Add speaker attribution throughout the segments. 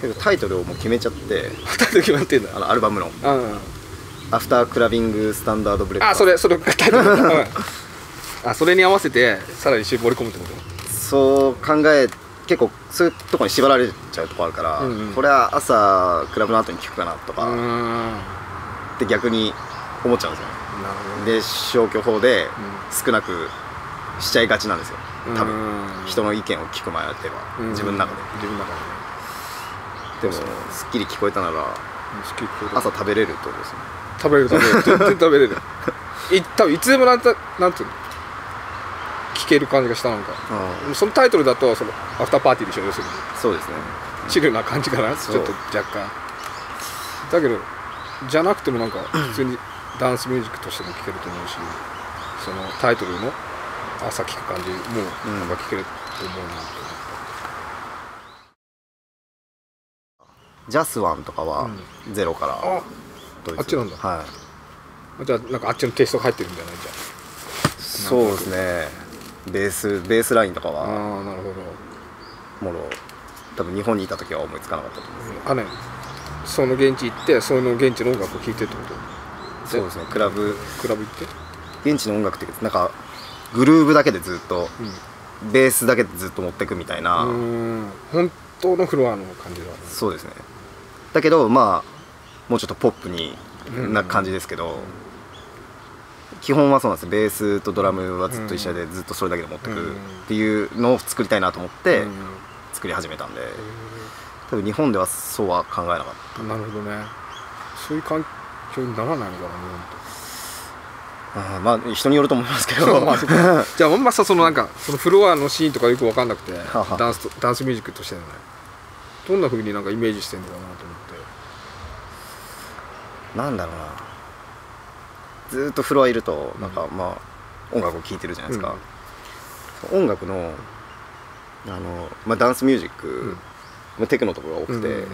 Speaker 1: けどタイトルをもう決めちゃって
Speaker 2: タイトル決まってんだ
Speaker 1: あのアルバムの。
Speaker 2: うん「
Speaker 1: After Clubbing Standard Breakfast
Speaker 2: あそれそれタイトルだ。うん。あそれに合わせてさらに絞り込むってこ
Speaker 1: そう考え結構そういうとこに縛られちゃうとこあるから、
Speaker 2: うんうん。
Speaker 1: これは朝クラブの後に聞くかなとか。って逆に思っちゃうんですよね。で消去法で少なくしちゃいがちなんですよ。多分。
Speaker 2: うん。
Speaker 1: 人の意見を聞く前では。
Speaker 2: うん。
Speaker 1: 自分の中で。
Speaker 2: 自分の中で。ね
Speaker 1: でもすっきり聞こえたなら朝食べれるってことですよね。
Speaker 2: 食べれる食べれる。全然食べれるい多分いつでもなんたなんていうの？聞ける感じがしたなんか。そのタイトルだとそのアフターパーティーでしょ要するに。
Speaker 1: そうですね。
Speaker 2: チルな感じかな？ちょっと若干。だけどじゃなくてもなんか普通に ダンスミュージックとしても聴けると思うしそのタイトルの朝聴く感じも
Speaker 1: うん
Speaker 2: なんか聴けると思うな
Speaker 1: ジャスワンとかは
Speaker 2: う
Speaker 1: ゼロから
Speaker 2: あ
Speaker 1: ドイツ。
Speaker 2: あっちなんだ。
Speaker 1: はい。
Speaker 2: じゃあなんかあっちのテイストが入ってるんじゃない？じゃ
Speaker 1: そうですね。ベースベースラインとか
Speaker 2: あ
Speaker 1: は
Speaker 2: ああなるほど。
Speaker 1: もろ多分日本にいた時は思いつかなかったと思います
Speaker 2: あね。その現地行ってその現地の音楽を聴いてってこと？
Speaker 1: そうですね。クラブ。
Speaker 2: クラブ行って？
Speaker 1: 現地の音楽ってなんかグルーブだけでずっと
Speaker 2: うん。
Speaker 1: ベースだけでずっと持ってくみたいな、
Speaker 2: うーん。本当のフロアの感じだね。
Speaker 1: そうですねだけどまあもうちょっとポップに
Speaker 2: うん。
Speaker 1: な感じですけど、基本はそうなんですベースとドラムはずっと一緒でずっとそれだけで持ってく
Speaker 2: うん。
Speaker 1: っていうのを作りたいなと思って
Speaker 2: うん。
Speaker 1: 作り始めたんで多分日本ではそうは考えなかっ
Speaker 2: なるほどね。そういう環境にならないのかな日
Speaker 1: たあーまあ人によると思いますけど。
Speaker 2: 本とまあ じゃあまさそのなんかそのフロアのシーンとかよく分かんなくてダンスとダンスミュージックとしてのね。どんな風になんかイメージしてんのかなと
Speaker 1: なんだろうな。ずーっとフロアいるとなんかまあ音楽を聴いてるじゃないですか、音楽のあの、まあ、ダンスミュージック、
Speaker 2: うん。
Speaker 1: まあ、テクノとかが多くて、
Speaker 2: うん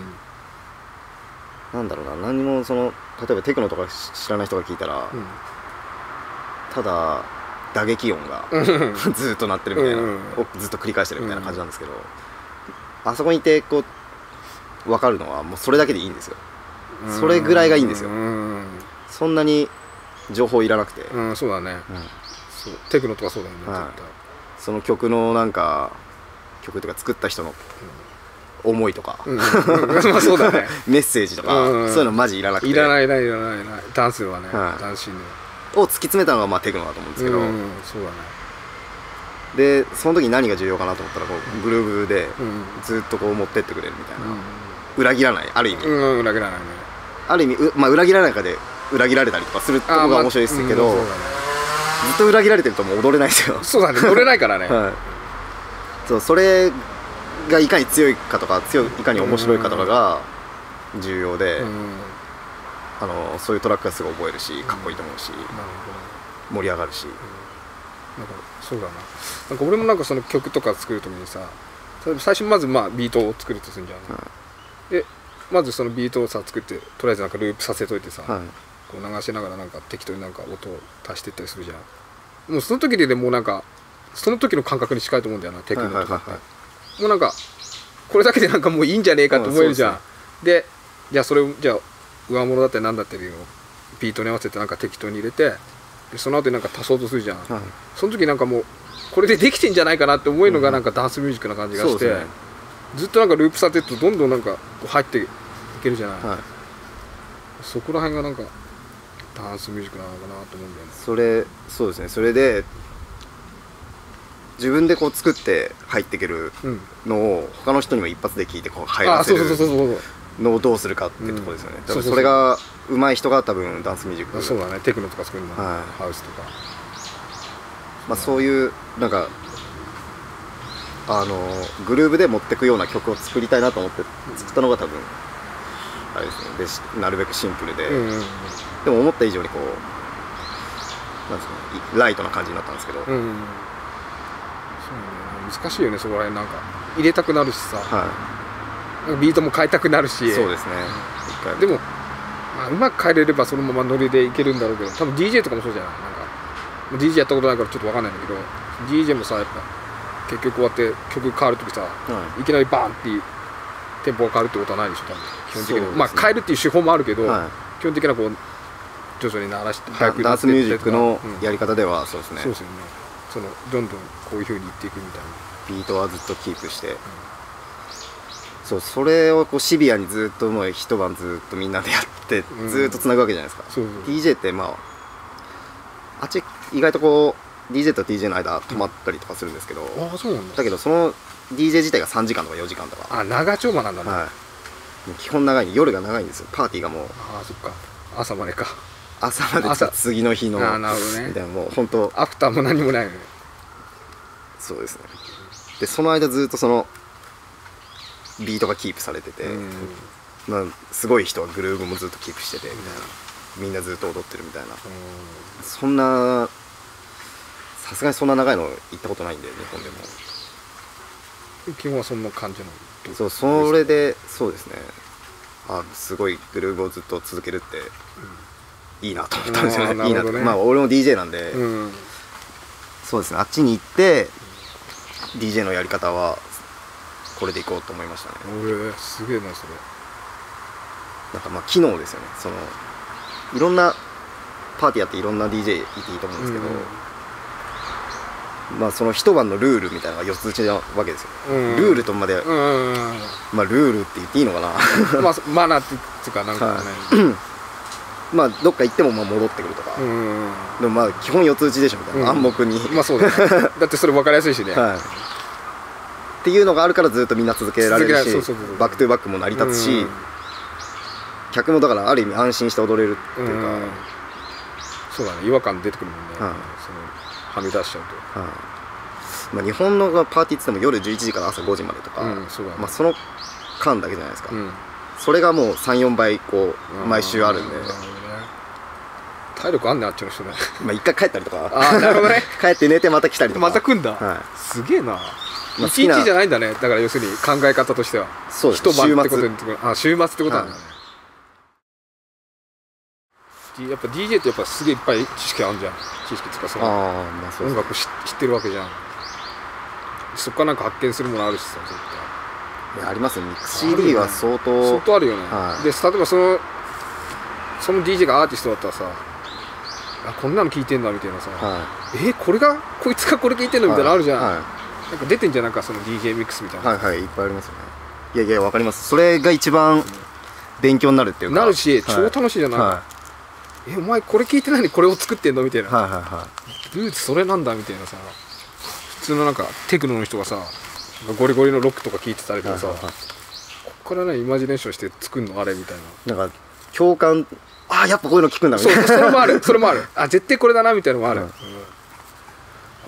Speaker 1: なんだろうな何もその例えばテクノとか知らない人が聞いたら、
Speaker 2: うん。
Speaker 1: ただ打撃音が
Speaker 2: うん。
Speaker 1: ずーっと鳴ってるみたいな、
Speaker 2: うんうん
Speaker 1: をずっと繰り返してるみたいな感じなんですけど、あそこにいてこう分かるのはもうそれだけでいいんですよそれぐらいがいいんですよ。
Speaker 2: うん。
Speaker 1: そんなに情報いらなくて、
Speaker 2: うん、うんそうだね。
Speaker 1: うん。
Speaker 2: そう。テクノとかそうだよね、
Speaker 1: はい。
Speaker 2: 絶
Speaker 1: その曲のなんか曲とか作った人の思いとか、
Speaker 2: 対うん。そうだね。
Speaker 1: メッセージとか、
Speaker 2: うん
Speaker 1: そういうのマジいらなくて。
Speaker 2: いらないいらないいらない。ダンスはね、
Speaker 1: はい。
Speaker 2: ダンシング。
Speaker 1: を突き詰めたのがまあテクノだと思うんですけど、
Speaker 2: うんそうだね。
Speaker 1: でその時に何が重要かなと思ったらこうグルーブで
Speaker 2: うん。
Speaker 1: ずっとこう持ってってくれるみたいな、裏切らないある意味、
Speaker 2: うん、うん、裏切らないね
Speaker 1: ある意味う、まあ、裏切らない中で裏切られたりとかするところが面白いですけど、
Speaker 2: まあうん
Speaker 1: ずっと裏切られてるともう踊れないですよ。
Speaker 2: そうだねそうだね乗れないからね、
Speaker 1: はい、そうそれがいかに強いかとか強いいかに面白いかとかが重要で、
Speaker 2: うん。
Speaker 1: あのそういうトラックがすごい覚えるしかっこいいと思うし、
Speaker 2: なる
Speaker 1: 盛り上がるし、
Speaker 2: なんかそうだな。なんか俺もなんかその曲とか作る時にさ例えば最初まずまあビートを作るとするんじゃん、
Speaker 1: は
Speaker 2: でまずそのビートをさ作ってとりあえずなんかループさせといてさ、
Speaker 1: はい。
Speaker 2: こう流しながらなんか適当になんか音を足していったりするじゃん。もうその時でもうなんかその時の感覚に近いと思うんだよなテクノとかって、
Speaker 1: はいはい
Speaker 2: もうなんかこれだけでなんかもういいんじゃねえかと思えるじゃん、
Speaker 1: うん
Speaker 2: でじゃあそれをじゃあ上物だったりなんだったりをビートに合わせてなんか適当に入れてでその後になんか足そうとするじゃん、
Speaker 1: はい。
Speaker 2: その時なんかもうこれでできてんじゃないかなって思えるのがなんかダンスミュージックな感じがして、
Speaker 1: そうですね
Speaker 2: ずっとなんかループさせてるとどんどんなんか入っていけるじゃない、
Speaker 1: はい、
Speaker 2: そこら辺がなんかダンスミュージックなのかなと思うんだよね。
Speaker 1: それそうですね。それで自分でこう作って入っていける
Speaker 2: うん。
Speaker 1: のを他の人にも一発で聞いてこう入らせ
Speaker 2: あそうそうそう
Speaker 1: る
Speaker 2: そう。
Speaker 1: のをどうするかってところですよね、
Speaker 2: うん
Speaker 1: だから
Speaker 2: そうそう。そう
Speaker 1: それが上手い人が多分ダンスミュージック。
Speaker 2: そうだね。テクノとか作るの、
Speaker 1: はい。
Speaker 2: ハウスとか。
Speaker 1: まあ、そういうなんかあのグルーブで持ってくような曲を作りたいなと思って作ったのが多分あれですねでしなるべくシンプルで、
Speaker 2: うん。うん
Speaker 1: でも思った以上にこうなんですかねいライトな感じになったんですけど、
Speaker 2: うん。うんそうね。難しいよねそこら辺。なんか入れたくなるしさ、
Speaker 1: は
Speaker 2: なんかビートも変えたくなるし。
Speaker 1: いそうですね。
Speaker 2: でも、まあ、うまく変えれればそのままノリでいけるんだろうけど多分 DJ とかもそうじゃない。なんか DJ やったことないからちょっと分かんないんだけど DJ もさやっぱ結局こうやって曲変わるときさ
Speaker 1: はい。
Speaker 2: きなりバーンってテンポが変わるってことはないでしょ多分。基本的に。
Speaker 1: ね
Speaker 2: まあ変えるっていう手法もあるけど、
Speaker 1: は
Speaker 2: 基本的にはこう徐々に鳴らして
Speaker 1: ダンスミュージックの
Speaker 2: うん。
Speaker 1: やり方ではそうですね、
Speaker 2: そうですよね。そのどんどんこういうふうにいっていくみたいな。
Speaker 1: ビートはずっとキープして、そうそれをこうシビアにずっともう一晩ずっとみんなでやって
Speaker 2: うん。
Speaker 1: ずっとつなぐわけじゃないですか、
Speaker 2: そう
Speaker 1: DJ ってまああっち意外とこう DJ と DJ の間止まったりとかするんですけど、
Speaker 2: ああそうなんだ。
Speaker 1: だけどその DJ 自体が3時間とか4時間とか、
Speaker 2: あ長丁場なんだね、
Speaker 1: はい。もう基本長い夜が長いんですよ。パーティーがもう。
Speaker 2: ああそっか。朝までか。
Speaker 1: 朝まで
Speaker 2: 朝。
Speaker 1: 次の日の。
Speaker 2: ああなるほどね。
Speaker 1: みたいなもう本当。
Speaker 2: アフターも何もないよね
Speaker 1: そうですね。でその間ずっとそのビートがキープされてて、
Speaker 2: うん。
Speaker 1: まあ、すごい人はグルーヴもずっとキープしててみたいな。みんなずっと踊ってるみたいな。そんなさすがにそんな長いの行ったことないんで日本でも。
Speaker 2: うん基本はそんな感じなの。
Speaker 1: そうそれでそうですね。あすごいグルーヴをずっと続けるっていいなと思ったんですよ
Speaker 2: あー
Speaker 1: ね。いいなと。まあ俺も DJ なんで、
Speaker 2: うん、うん
Speaker 1: そうですね。あっちに行って DJ のやり方はこれでいこうと思いましたね。
Speaker 2: 俺すげえなそれ。
Speaker 1: なんかまあ機能ですよね。そのいろんなパーティーやっていろんな DJ いていいと思うんですけど、まあその一晩のルールみたいなのが4つ打ちなわけですよ、
Speaker 2: うん。
Speaker 1: ルールとまで、
Speaker 2: うん
Speaker 1: まあルールって言っていいのかな。
Speaker 2: まあマナーっていうかなんかね、
Speaker 1: まあどっか行ってもまあ戻ってくるとか、
Speaker 2: うん
Speaker 1: でもまあ基本4つ打ちでしょみたいな、
Speaker 2: うん。
Speaker 1: 暗黙に、
Speaker 2: まあそうだね。だってそれ分かりやすいしね、
Speaker 1: はい。っていうのがあるからずっとみんな続けられるしバックトゥバックも成り立つし、客もだからある意味安心して踊れる。って
Speaker 2: うん
Speaker 1: いうか、
Speaker 2: うんそう。だね違和感出てくるもんね、
Speaker 1: はい
Speaker 2: そのはみ出しちゃう
Speaker 1: はい。まあ、日本のパーティーって言っても夜11時から朝5時までとか、
Speaker 2: うんそうだね。
Speaker 1: まあ、その間だけじゃないですか、
Speaker 2: と、うん、
Speaker 1: それがもう34倍こう毎週あるんで、
Speaker 2: 体力あんねあっちの人ね。
Speaker 1: まあ、一回帰ったりとか。
Speaker 2: あーなるほどね。
Speaker 1: 帰って寝てまた来たりとか。
Speaker 2: また来んだ、
Speaker 1: はい。
Speaker 2: すげえな、
Speaker 1: まあ
Speaker 2: 一
Speaker 1: 好きな
Speaker 2: 日じゃないんだね。だから要するに考え方としては。
Speaker 1: そうです。
Speaker 2: 一晩ってこと
Speaker 1: 週
Speaker 2: にあ週末ってことなんだね、やっぱ DJ ってやっぱすげえいっぱい知識あるじゃん。知識っていうかその
Speaker 1: ああまあそうです
Speaker 2: 音楽知知ってるわけじゃん。そっからなんか発見するものあるしさ絶
Speaker 1: いやありますよミックス CD
Speaker 2: ね
Speaker 1: は相
Speaker 2: 対
Speaker 1: 当
Speaker 2: 相当あるよね、
Speaker 1: はい。
Speaker 2: で例えばそのその DJ がアーティストだったらさあこんなの聞いてんだみたいなさ、
Speaker 1: は
Speaker 2: えこれがこいつがこれ聞いてんのみたいなのあるじゃん、
Speaker 1: は
Speaker 2: なんか出てんじゃんなんかその DJ ミックスみたい
Speaker 1: い、
Speaker 2: な、
Speaker 1: はいはいいっぱいありますよね。いやいやわかります。それが一番勉強になるっていうか。
Speaker 2: なるし
Speaker 1: はい。
Speaker 2: 超楽しいじゃない、
Speaker 1: は
Speaker 2: えお前これ聞いてないのにこれを作ってんの？みたいな、
Speaker 1: いはいはい。は
Speaker 2: ルーツそれなんだみたいなさ。普通のなんかテクノの人がさゴリゴリのロックとか聞いてたりとかさ、
Speaker 1: いはいはい。
Speaker 2: こっからねイマジネーションして作るのあれみたいな。
Speaker 1: なんか共感ああやっぱこういうの聞くんだみたいな。
Speaker 2: それもある それもある。あ絶対これだなみたいなのもある、
Speaker 1: うん。
Speaker 2: うん。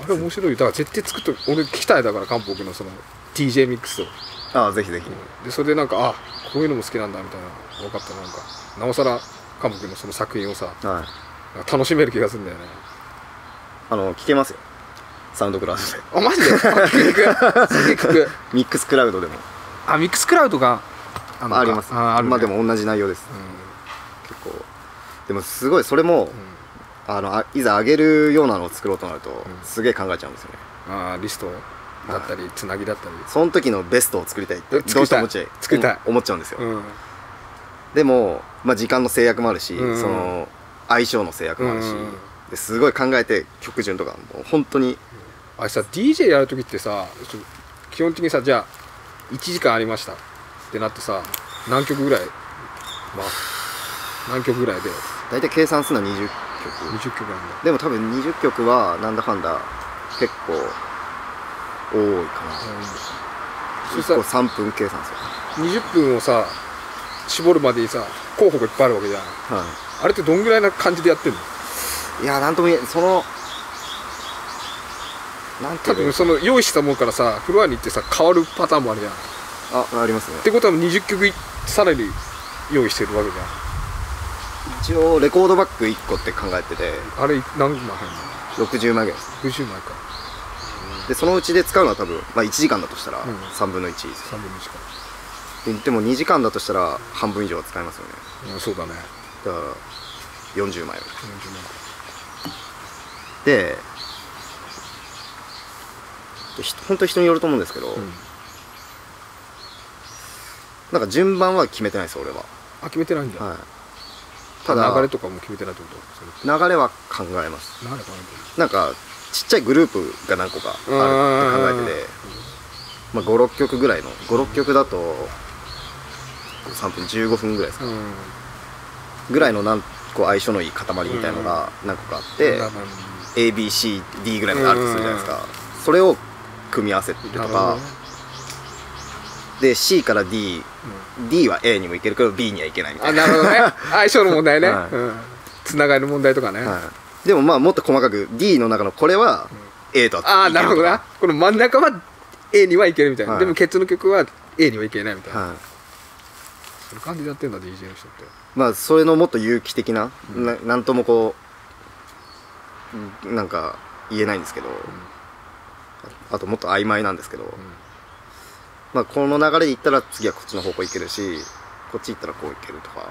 Speaker 2: あれ面白い。だから絶対作って俺聞きたいだから韓国のその TJ ミックスを。
Speaker 1: ああぜひぜひ。
Speaker 2: でそれでなんかあこういうのも好きなんだみたいな分かった。なんかなおさら韓国のその作品をさ。
Speaker 1: はい。
Speaker 2: 楽しめる気がするんだよね。
Speaker 1: あの聞けますよ。サウンドクラウドで。
Speaker 2: あマジで？
Speaker 1: ミックスクラウドでも。
Speaker 2: あミックスクラウドがあ
Speaker 1: ああります。
Speaker 2: ああるね。
Speaker 1: まあでも同じ内容です。結構。でもすごいそれも、あのあいざ上げるようなのを作ろうとなると、
Speaker 2: ん。
Speaker 1: すげえ考えちゃうんですよね。
Speaker 2: うん、あーリスト？だったりつなぎだったり。
Speaker 1: その時のベストを作りたいってどうしても思っちゃい
Speaker 2: 作りたい。
Speaker 1: 思っちゃうんですよ、
Speaker 2: うん
Speaker 1: でも、まあ、時間の制約もあるし、
Speaker 2: うん。
Speaker 1: その相性の制約もあるし、
Speaker 2: うん。
Speaker 1: ですごい考えて曲順とかもう本当に
Speaker 2: あれさ DJ やるときってさ基本的にさじゃあ1時間ありました。ってなってさ何曲ぐらいまあ何曲ぐらいで？
Speaker 1: 大体計算するのは20曲。
Speaker 2: 20曲なんだ。
Speaker 1: でも多分20曲はなんだかんだ結構多いかな。1個
Speaker 2: それさ
Speaker 1: 3分計算する。
Speaker 2: 20分をさ絞るまでにさ候補がいっぱいあるわけじゃん。
Speaker 1: は
Speaker 2: あれってどんぐらいな感じでやってんの？
Speaker 1: いいやなんとも言えそのなんて
Speaker 2: 多
Speaker 1: いうの？
Speaker 2: 分その用意したもんからさフロアに行ってさ変わるパターンもあるじゃん。っ
Speaker 1: あありますね。
Speaker 2: てことは20曲いさらに用意してるわけじ
Speaker 1: 一応レコードバッグ1個って考えてて
Speaker 2: ゃんあれ何枚入る
Speaker 1: 60枚ぐらい。です
Speaker 2: の60枚か。
Speaker 1: でそのうちで使うのは多分、まあ、1時間だとしたら
Speaker 2: うん。
Speaker 1: 3分の1、
Speaker 2: 3分の1か
Speaker 1: ででも2時間だとしたら半分以上は使いますよね。
Speaker 2: うんそうだね。
Speaker 1: だから40枚
Speaker 2: 40枚
Speaker 1: で本当に人によると思うんですけど、
Speaker 2: うん。
Speaker 1: なんか順番は決めてないです俺は。
Speaker 2: あ決めてないんだ、
Speaker 1: はい。ただ
Speaker 2: 流れとかも決めてないってこと？
Speaker 1: 流れは考えます。
Speaker 2: 流れ考
Speaker 1: なんかちっちゃいグループが何個かあるって考えてて、まあ、56曲ぐらいの56曲だと3分15分ぐらいですか。
Speaker 2: えてる
Speaker 1: ぐらいの何個相性のいい塊みたいのが何個かあって、ABCD ぐらいまであるとするじゃないですか、それを組み合わせてとか。で C から D、D は A にもいけるけど B にはいけないみたいな。
Speaker 2: あなるほどね。相性の問題ね、
Speaker 1: はい。
Speaker 2: うん、つながりの問題とかね、
Speaker 1: はい、でもまあもっと細かく D の中のこれは A と
Speaker 2: ああなるほどな。
Speaker 1: は
Speaker 2: この真ん中は A にはいけるみたいな、
Speaker 1: はい。
Speaker 2: でもケツの曲は A にはいけないみたいな、
Speaker 1: い、
Speaker 2: そういう感じでやってんだ DJ の人って。
Speaker 1: まあそれのもっと有機的な,、ななんともこうなんか言えないんですけど、あともっと曖昧なんですけど、まあ、この流れでいったら次はこっちの方向行けるしこっち行ったらこう行けるとか、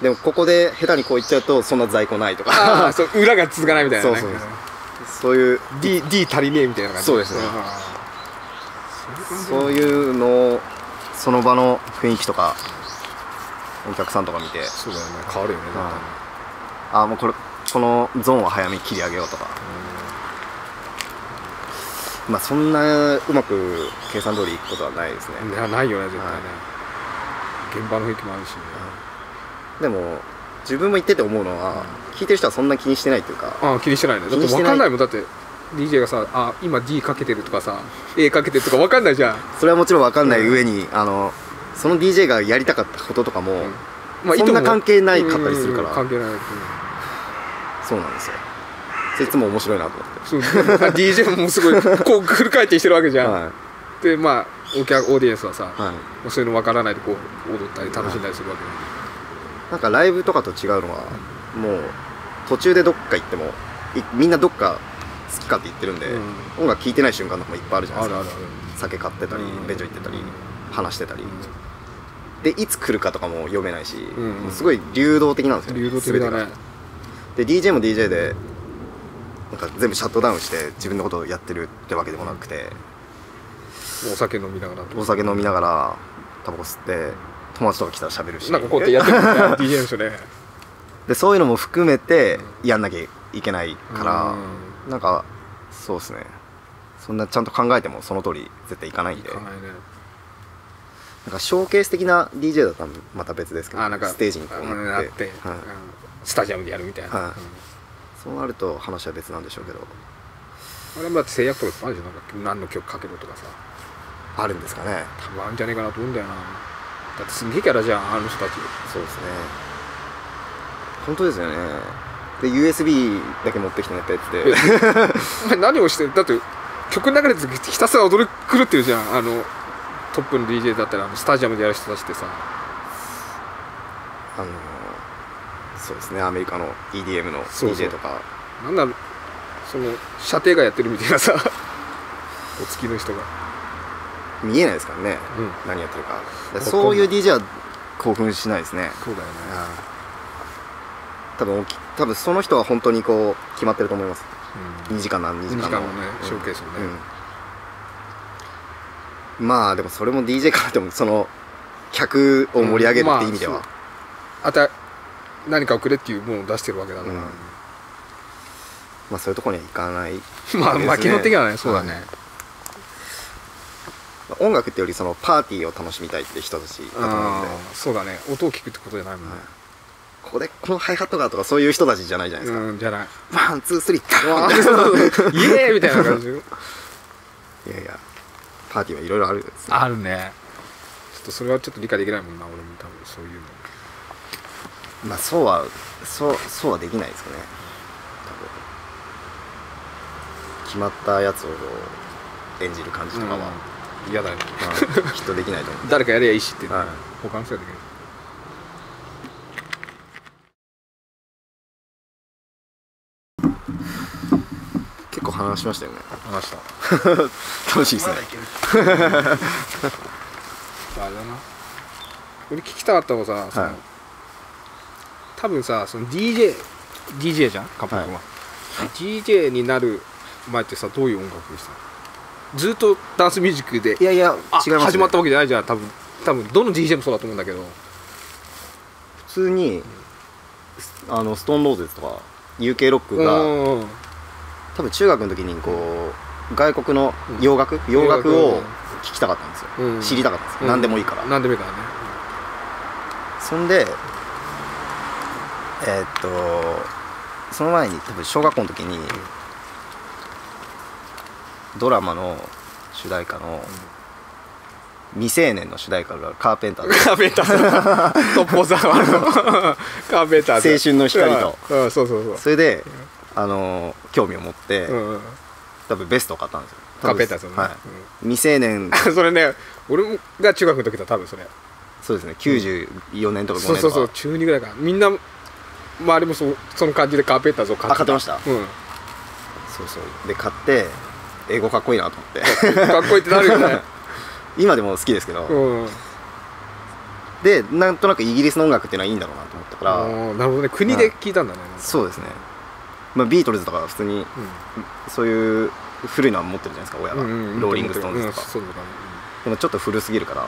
Speaker 1: でもここで下手にこう行っちゃうとそんな在庫ないとか。
Speaker 2: そう裏が続かないみたいなね。
Speaker 1: そうそう。そういう
Speaker 2: D, D 足りねえみたいな感じ。
Speaker 1: そうですね。
Speaker 2: あ
Speaker 1: そういうのをその場の雰囲気とかお客さんとか見て。
Speaker 2: ーそうだよね。変わるよね絶対ね
Speaker 1: ああもうこれこのゾーンは早めに切り上げようとか。まあそんなうまく計算通りいくことはないですね、
Speaker 2: うんいやないよね絶対ね、現場の雰囲気もあるしね、
Speaker 1: でも自分も言ってて思うのは、聞いてる人はそんな気にしてないというか。
Speaker 2: ああ気にしてないね。だっ
Speaker 1: て
Speaker 2: 分かんないもん。だって DJ がさあ今 D かけてるとかさ A かけてるとか分かんないじゃん。
Speaker 1: それはもちろん分かんない上に、あのその DJ がやりたかったこととかも、
Speaker 2: ま
Speaker 1: そんな関係ないかったりするから。
Speaker 2: うんうんうん関係ない、う。ん
Speaker 1: そうなんですよ。それいつも面白いなと思って。
Speaker 2: そう DJ もすごい こうフル回転してるわけじゃん、
Speaker 1: はい。
Speaker 2: でまあお客オーディエンスはさ、も
Speaker 1: はい、
Speaker 2: うそういうの分からないでこう踊ったり楽しんだりするわけ
Speaker 1: なんかライブとかと違うのはもう途中でどっか行ってもいみんなどっか好きかって言ってるんで、
Speaker 2: うん。
Speaker 1: 音楽聴いてない瞬間とかもいっぱいあるじゃないですか。酒買ってたり
Speaker 2: うん。
Speaker 1: 便所行ってたり
Speaker 2: うん。
Speaker 1: 話してたり、
Speaker 2: うん
Speaker 1: でいつ来るかとかも読めないし、
Speaker 2: うん。
Speaker 1: すごい流動的なんですよ
Speaker 2: 流動的だね。
Speaker 1: で DJ も DJ でなんか全部シャットダウンして自分のことをやってるってわけでもなくて。
Speaker 2: お酒飲みながら。
Speaker 1: お酒飲みながらタバコ吸って友達とか来たら喋るし。
Speaker 2: なんかこうやってやってる DJ の人ね。
Speaker 1: でそういうのも含めてやんなきゃいけないから、
Speaker 2: う
Speaker 1: なんかそうですね。そんなちゃんと考えてもその通り絶対いかないんで。
Speaker 2: ね。
Speaker 1: なんかショーケース的な DJ だったらまた別ですけど
Speaker 2: あなんか
Speaker 1: ステージにこう
Speaker 2: あ
Speaker 1: なっ
Speaker 2: てて、
Speaker 1: はい。
Speaker 2: うん。スタジアムでやるみたいな、
Speaker 1: はい。
Speaker 2: うん。
Speaker 1: そうなると話は別なんでしょうけど。
Speaker 2: あれもだって制約とかあるじゃんなんか何の曲かけろとかさ
Speaker 1: あるんですかね。
Speaker 2: 多分あるんじゃねえかなと思うんだよな。だってすんげえキャラじゃんあの人たち。
Speaker 1: そうですね。本当ですよねで USB だけ持ってきてねペッて
Speaker 2: お前何をしてんだって曲流れてひたすら踊り狂ってるじゃん。あのトップの DJ だったらスタジアムでやる人たちってさ。
Speaker 1: あのそうですね。アメリカの EDM の DJ とか。
Speaker 2: なんだろうその射程がやってるみたいなさ。お付きの人が。
Speaker 1: 見えないですからね、
Speaker 2: うん。
Speaker 1: 何やってるか。そういう DJ は興奮しないですね。
Speaker 2: そうだよね
Speaker 1: 多分多分その人は本当にこう決まってると思います。
Speaker 2: うん。
Speaker 1: 2時間何2時
Speaker 2: 2
Speaker 1: 間
Speaker 2: 時間のねショーケースのね、
Speaker 1: うん。まあでもそれも DJ からでもその客を盛り上げるって意味では、
Speaker 2: う。んまあた何かをくれっていうものを出してるわけだから、
Speaker 1: うん。まあそういうところにはいかない。
Speaker 2: まあまあ基本的にはねそうだ
Speaker 1: はい。
Speaker 2: ね、
Speaker 1: 音楽ってよりそのパーティーを楽しみたいって人たちだと思うんで。
Speaker 2: ああそうだね。音を聞くってことじゃないもんね、
Speaker 1: ここでこのハイハットがとかそういう人たちじゃないじゃないですか、
Speaker 2: うんじゃない。
Speaker 1: one two three
Speaker 2: わあそうそうそうイエーイみたいな感じ。
Speaker 1: いやいやパーティーはいろいろあるんですね。
Speaker 2: あるね。ちょっとそれはちょっと理解できないもんな俺も多分そういうの。
Speaker 1: まあそうはそうそうはできないですよね。決まったやつを演じる感じとかは、ま
Speaker 2: うん。嫌だよね
Speaker 1: あきっとできないと思う。
Speaker 2: 誰かやりゃいいしって、
Speaker 1: はい。
Speaker 2: 他の人はできない
Speaker 1: 結構話しましたよね。
Speaker 2: 話した。
Speaker 1: 楽しいですね。
Speaker 2: あれだな。俺聞きたかったのがさ、
Speaker 1: はい。
Speaker 2: 多分さその DJ DJ じゃん？カップ君は、DJ になる前ってさどういう音楽でしたずっとダンスミュージックで
Speaker 1: いやいや
Speaker 2: あ
Speaker 1: 違います、ね、
Speaker 2: 始まったわけじゃないじゃん。多分多分どの DJ もそうだと思うんだけど。
Speaker 1: 普通にあのストーンローゼズとか UK ロックが
Speaker 2: うん
Speaker 1: 多分中学の時にこう外国の洋楽、洋楽を聴きたかったんですよ、
Speaker 2: うん。
Speaker 1: 知りたかったんですよ、
Speaker 2: うん。
Speaker 1: 何でもいいから、
Speaker 2: 何でもいいからね。
Speaker 1: そんでえーっとその前に多分小学校の時に、ドラマの主題歌の、未成年の主題歌がカーペンターズ
Speaker 2: カーペンター。ズトップオザワールド。カーペンターズ
Speaker 1: 青春の光と。
Speaker 2: うん。うん。そうそうそう。
Speaker 1: それであの興味を持って、
Speaker 2: うんうん。
Speaker 1: 多分ベストを買ったんですよ。
Speaker 2: カーペンターズのね。
Speaker 1: はい。未成年
Speaker 2: それね俺が中学の時だ多分それ。
Speaker 1: そうですね。94年とか5
Speaker 2: そう
Speaker 1: 年とか。
Speaker 2: そうそう中2ぐらいかみんな周りもそその感じでカーペンターズを買って
Speaker 1: あ買ってました？
Speaker 2: うん。
Speaker 1: そうそう。で買って英語かっこいいなと思って。
Speaker 2: かっこいいってなるよね。
Speaker 1: 今でも好きですけど、
Speaker 2: うん。
Speaker 1: でなんとなくイギリスの音楽っていうのはいいんだろうなと思ったから、
Speaker 2: うんなるほどね。国で聞いたんだね。
Speaker 1: そうですね、まあ、ビートルズとか普通に
Speaker 2: う
Speaker 1: そういう古いのは持ってるじゃないですか親が、
Speaker 2: んうんうん。
Speaker 1: ローリング・ストーンズとか、
Speaker 2: うん
Speaker 1: でもちょっと古すぎるから、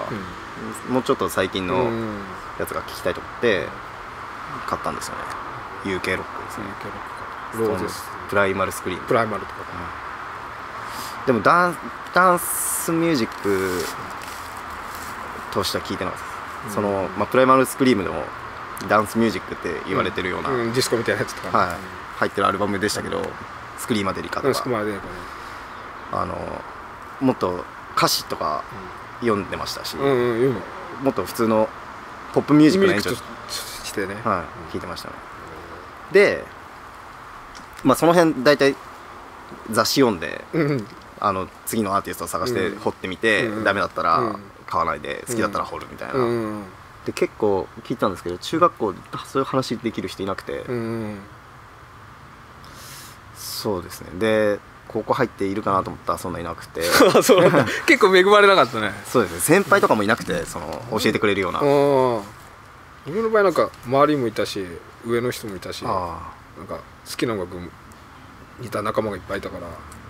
Speaker 1: もうちょっと最近のやつが聞きたいと思って買ったんですよね。UK ロックですね、
Speaker 2: ローゼス。
Speaker 1: プライマルスクリーム。
Speaker 2: プライマルとか
Speaker 1: でもダンダンスミュージックとしては聞いてなかったその、まあ、プライマルスクリームでもダンスミュージックって言われてるような、
Speaker 2: うん。ディスコみたいなやつとか
Speaker 1: はい、入ってるアルバムでしたけど、スクリーマデリカ
Speaker 2: うん
Speaker 1: とか、あのもっと歌詞とか読んでましたし、
Speaker 2: うんうん読む。
Speaker 1: もっと普通のポップミュージックの演奏
Speaker 2: してね。
Speaker 1: はい、聞いてましたね。で、まあ、その辺大体雑誌読んであの次のアーティストを探して
Speaker 2: うん。
Speaker 1: 掘ってみて、
Speaker 2: うん
Speaker 1: ダメだったら
Speaker 2: うん。
Speaker 1: 買わないで好きだったら掘るみたいな、で結構聞いたんですけど中学校そういう話できる人いなくて、
Speaker 2: うんうん
Speaker 1: そうですね。で高校入っているかなと思ったらそんないなくて。
Speaker 2: あ そう 結構恵まれなかったね。
Speaker 1: そうですね。先輩とかもいなくてその教えてくれるような、
Speaker 2: うん俺の場合なんか周りもいたし上の人もいたしなん
Speaker 1: あ
Speaker 2: か好きな音楽似た仲間がいっぱいいたから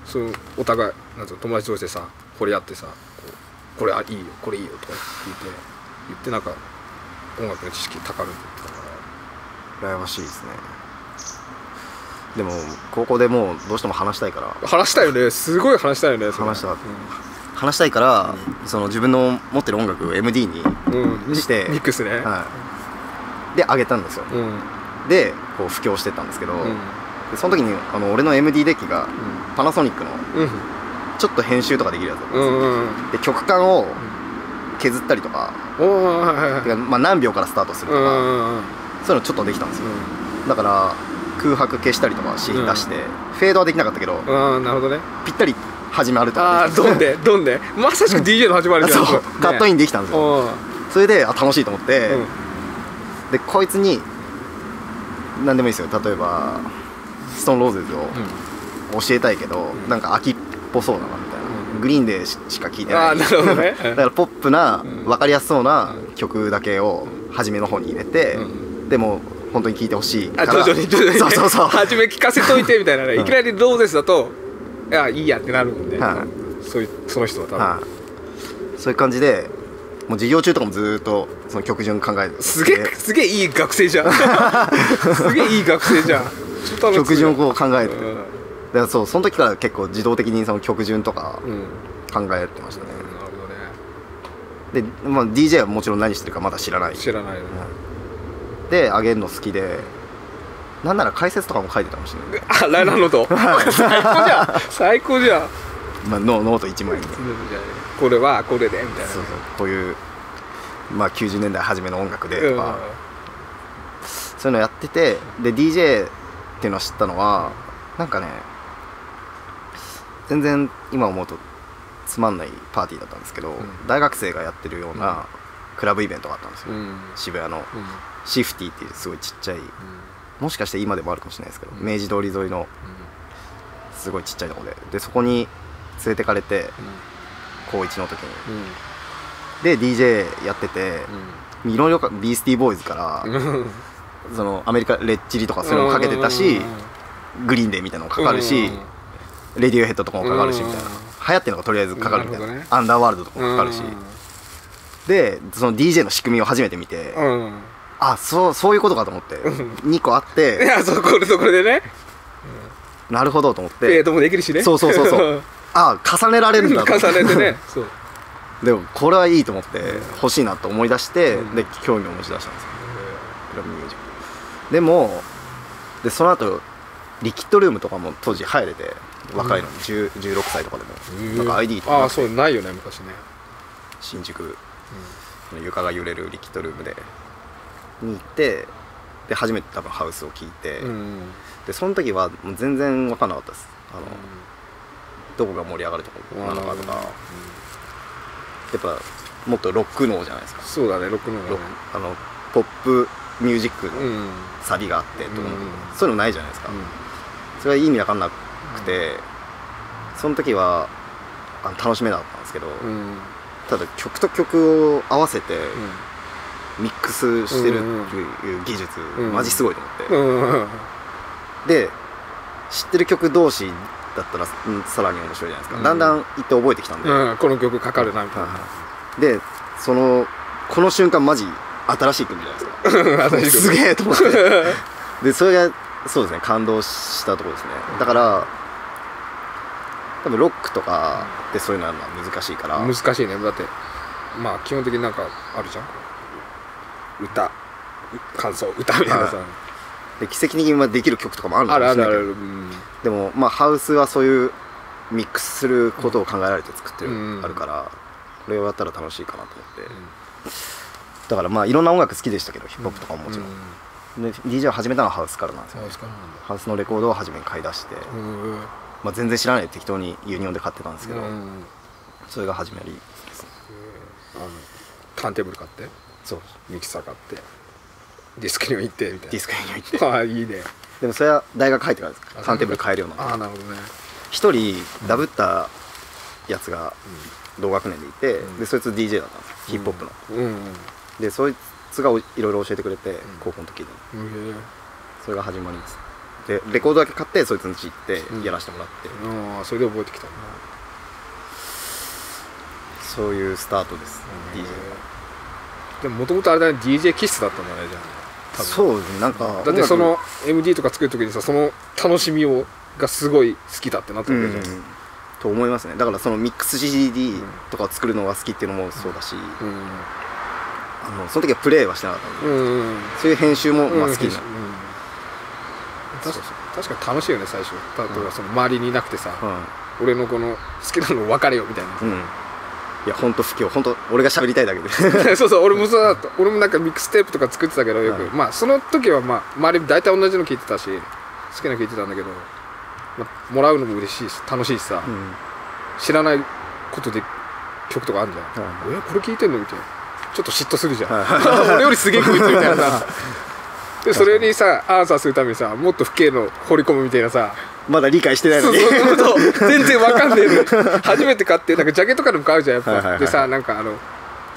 Speaker 2: そのお互いなん友達同士でさ掘り合ってさこれあいいよこれいいよとか聞いて言ってなんか音楽の知識高めていってたか
Speaker 1: あ羨ましいですねでも高校でもうどうしても話したいから。
Speaker 2: ら話したいよね。すごい話したいよね
Speaker 1: 話した話したいから、その自分の持ってる音楽を MD に、
Speaker 2: うん、うん、
Speaker 1: して
Speaker 2: ミックスね、
Speaker 1: はい、であげたんですよ。
Speaker 2: うん。うん
Speaker 1: でこう布教してったんですけど、その時にあの俺の MD デッキがパナソニックの
Speaker 2: うん。
Speaker 1: ちょっと編集とかできるやつだったんですよ、
Speaker 2: うんうん
Speaker 1: で曲間を削ったりとか,、まあ、何秒からスタートするとか、
Speaker 2: うんうんうん
Speaker 1: そういうのちょっとできたんですよ。だから空白消したりとかシーン出して、フェードはできなかったけど、
Speaker 2: うんああなるほどね。
Speaker 1: ぴったり始まると
Speaker 2: ああ
Speaker 1: かできた
Speaker 2: どんでどんでまさしく DJ の始まりじゃん
Speaker 1: そうカットイン
Speaker 2: で
Speaker 1: できたんですよ、
Speaker 2: お
Speaker 1: それであ楽しいと思って、
Speaker 2: うん。
Speaker 1: でこいつに何でもいいですよ。例えばストーンローゼズを教えたいけど、
Speaker 2: うん。
Speaker 1: なんか秋っぽそうだなみたいな、
Speaker 2: うん。
Speaker 1: グリーンでししか聴いてない。
Speaker 2: ああなるほどね。
Speaker 1: だからポップな、
Speaker 2: うん。
Speaker 1: 分かりやすそうな
Speaker 2: うん。
Speaker 1: 曲だけを初めの方に入れて、
Speaker 2: うん。
Speaker 1: でも本当に聴いてほしいか
Speaker 2: あ
Speaker 1: ら。
Speaker 2: 徐々に徐々に
Speaker 1: そうそうそう。
Speaker 2: 初め聞かせといてみたいなね、
Speaker 1: うん。
Speaker 2: いきなりローゼスだといやいいやってなるんで、
Speaker 1: は
Speaker 2: そういうその人は多分、
Speaker 1: はい。そういう感じでもう授業中とかもずーっとその曲順考えて
Speaker 2: すげえすげえいい学生じゃん。すげえいい学生じゃん。
Speaker 1: 曲順をこう考えて、
Speaker 2: うん。
Speaker 1: だからそうその時から結構自動的にその曲順とか
Speaker 2: うん、うん
Speaker 1: 考えてましたね、
Speaker 2: なるほどね。
Speaker 1: で、まあ、DJ はもちろん何してるかまだ知らない。
Speaker 2: 知らないよね、
Speaker 1: であげるの好きでなんなら解説とかも書いてたかもしれない、
Speaker 2: あライランノート最高じゃん。最高じゃん。
Speaker 1: まあ、ノノート1枚に
Speaker 2: これはこれでみたいな。
Speaker 1: そうそう。こういう、まあ、90年代初めの音楽でとか、そういうのやっててで DJ っていうのを知ったのはなんかね全然今思うとつまんないパーティーだったんですけど、
Speaker 2: ん。
Speaker 1: 大学生がやってるようなクラブイベントがあったんですよ、
Speaker 2: うんうん。
Speaker 1: 渋谷の。
Speaker 2: うん
Speaker 1: シフティっていうすごいちっちゃいもしかして今でもあるかもしれないですけど、
Speaker 2: うん。
Speaker 1: 明治通り沿いのすごいちっちゃいとこで。でそこに連れてかれて高1の時に。で DJ やってていろいろかビースティーボーイズからそのアメリカレッチリとかそういうのもかけてたしグリーンデーみたいなのもかかるしレディオヘッドとかもかかるしみたいな。
Speaker 2: うん
Speaker 1: 流行ってるのがとりあえずかかるみたいな。
Speaker 2: ね。
Speaker 1: アンダーワールドとかもかかるし。でその DJ の仕組みを初めて見て、
Speaker 2: うん
Speaker 1: あそうそういうことかと思って。2個あっ
Speaker 2: い
Speaker 1: て
Speaker 2: やそうこれとこれでね。
Speaker 1: なるほどと思っ
Speaker 2: フェー
Speaker 1: て
Speaker 2: ドもできるしね。
Speaker 1: そうそうそうそう。あ重ねられるんだと。
Speaker 2: 重ねてね。そう。
Speaker 1: でもこれはいいと思って欲しいなと思い出して、
Speaker 2: うん。
Speaker 1: で興味を持ち出したんですよ。クラブミュージック。でもでその後リキッドルームとかも当時入れて若いのに、10 16歳とかでも、なんか ID とか
Speaker 2: ああ
Speaker 1: なくて
Speaker 2: そうないよね昔ね。
Speaker 1: 新宿。の床が揺れるリキッドルームでに行ってで初めて多分ハウスを聴いて、
Speaker 2: うん
Speaker 1: でその時はもう全然分かんなかったです。あの、どこが盛り上がるとこなのかとか、やっぱもっとロック脳じゃないですか。
Speaker 2: そうだねロックの
Speaker 1: ロあのポップミュージックの
Speaker 2: うん。
Speaker 1: サビがあってとか、
Speaker 2: うん。
Speaker 1: そういうのないじゃないですか、それは意味わかんなくて、その時はあの楽しめなかったんですけど、
Speaker 2: うん。うん
Speaker 1: ただ曲と曲を合わせてミックスしてるっていう技術、
Speaker 2: うん。
Speaker 1: マジすごいと思って、で知ってる曲同士だったら、うんさらに面白いじゃないですか、
Speaker 2: うん。
Speaker 1: だんだん行って覚えてきたんで、
Speaker 2: うんこの曲かかるなみたいな。
Speaker 1: でそのこの瞬間マジ新しい曲じゃないですか。すげえと思って。でそれがそうですね感動したところですね。だから多分ロックとかでそういうのは難しいから。
Speaker 2: 難しいね。だってまあ基本的になんかあるじゃん歌感想歌みたいな。さ
Speaker 1: で奇跡的にまあできる曲とかもあるの
Speaker 2: あ
Speaker 1: かもしれないけど。
Speaker 2: うん。
Speaker 1: でもまあハウスはそういうミックスすることを考えられて作ってる、
Speaker 2: うん。
Speaker 1: あるからこれをやったら楽しいかなと思って、だからまあいろんな音楽好きでしたけどヒップホップとかももちろん、で DJ を始めたのはハウスからなんですよ。
Speaker 2: そうですかなんだ。
Speaker 1: ハウスのレコードを初めに買い出して、
Speaker 2: うん。
Speaker 1: まあ、全然知らないで適当にユニオンで買ってたんですけど、
Speaker 2: うん。
Speaker 1: それが始まりですね。
Speaker 2: あのターンテーブル買って
Speaker 1: そう
Speaker 2: ミキサー買って。ディスクにも行ってみたいな。
Speaker 1: ディスクに行って。
Speaker 2: ああいいね。
Speaker 1: でもそれは大学入ってからです
Speaker 2: あ
Speaker 1: ターンテーブル買えるようにな
Speaker 2: あ
Speaker 1: って
Speaker 2: あなるほどね。
Speaker 1: 一人ダブったやつが同学年でいて、
Speaker 2: うん。
Speaker 1: でそいつ DJ だったんですよヒップホップの、
Speaker 2: うんうん
Speaker 1: でそいつがおいろいろ教えてくれて、
Speaker 2: ん。
Speaker 1: 高校の時に。それが始まりです。でレコードだけ買ってそいつの家行って
Speaker 2: うん。
Speaker 1: やらせてもらって、
Speaker 2: ああそれで覚えてきたんだ
Speaker 1: そういうスタートです、
Speaker 2: うん
Speaker 1: DJ
Speaker 2: でももともとあれだね DJ 気質だったんだねじゃあ。
Speaker 1: そうですねなんか
Speaker 2: だってその MD とか作る時にさその楽しみをがすごい好きだってなった
Speaker 1: うん
Speaker 2: わけじゃん。
Speaker 1: と思いますね。だからそのミックス CD とかを作るのが好きっていうのもそうだし、あのその時はプレイはしてなかったんで、
Speaker 2: うんうんうん。
Speaker 1: そういう編集もまあ好きになる、
Speaker 2: うん確か確かに楽しいよね最初。例えばその周りにいなくてさ、俺のこの好きなの分かれよみたいな。
Speaker 1: うん、うん、いや本当不況本当俺が喋りたいだけで。
Speaker 2: そうそう俺もそうだった。俺もなんかミックステープとか作ってたけどよく、
Speaker 1: はい。
Speaker 2: まあその時はまあ周り大体同じの聞いてたし好きなの聞いてたんだけど、まあ、もらうのも嬉しいし楽しいしさ、
Speaker 1: うん。
Speaker 2: 知らないことで曲とかあるじゃん、
Speaker 1: は
Speaker 2: えこれ聞いてんの？みたいな。ちょっと嫉妬するじゃん、
Speaker 1: は
Speaker 2: 俺よりすげえこいつみたいな。さでそれにさアンサーするためにさもっと不敬の掘り込むみたいなさ
Speaker 1: まだ理解してないのに。
Speaker 2: そうそうそうそう。全然わかんねえの。初めて買ってなんかジャケットとかでも買うじゃんやっぱ、
Speaker 1: はいはいはい
Speaker 2: でさなんかあの